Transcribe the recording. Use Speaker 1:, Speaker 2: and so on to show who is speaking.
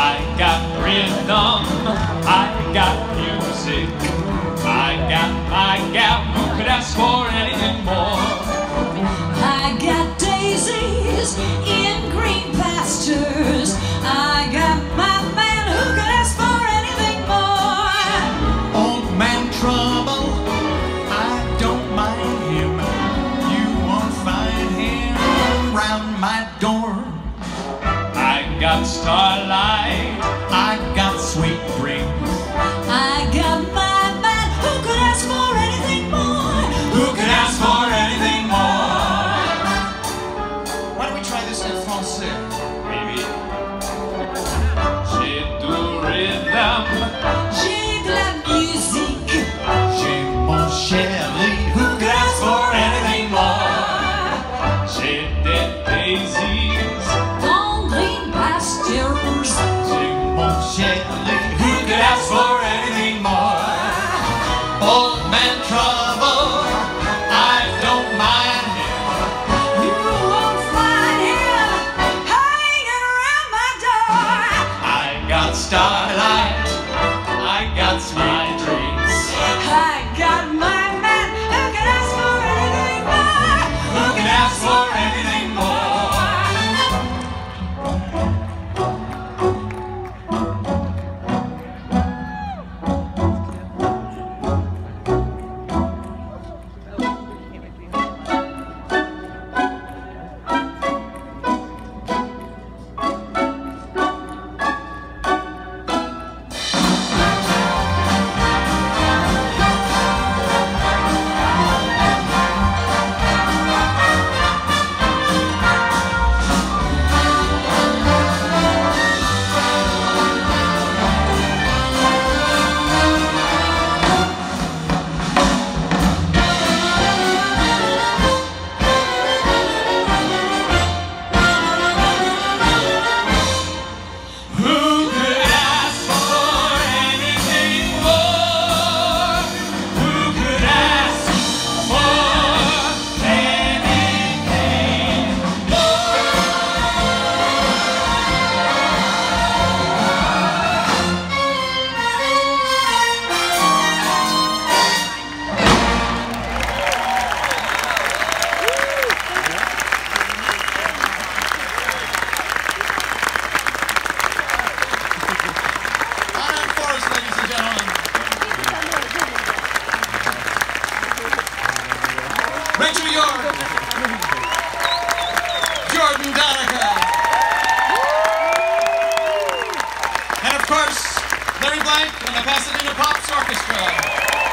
Speaker 1: I got rhythm, I got music, I got my gal who could ask for anything more.
Speaker 2: I got daisies in green pastures. I got my man who could ask for anything more.
Speaker 3: Old man trouble, I don't mind him. You won't find him round my door.
Speaker 1: I got starlight,
Speaker 3: I got sweet dreams.
Speaker 2: I got my man who could ask for anything more.
Speaker 1: who could ask for anything more?
Speaker 3: Why don't we try this in français? Chéri.
Speaker 1: who could ask for anything more?
Speaker 3: Old man trouble, I don't mind him.
Speaker 2: You won't find him hanging around my door.
Speaker 1: I got starlight, I got sweet dreams.
Speaker 3: York. Jordan Donica. And of course, Larry Blank and the Pasadena Pops Orchestra.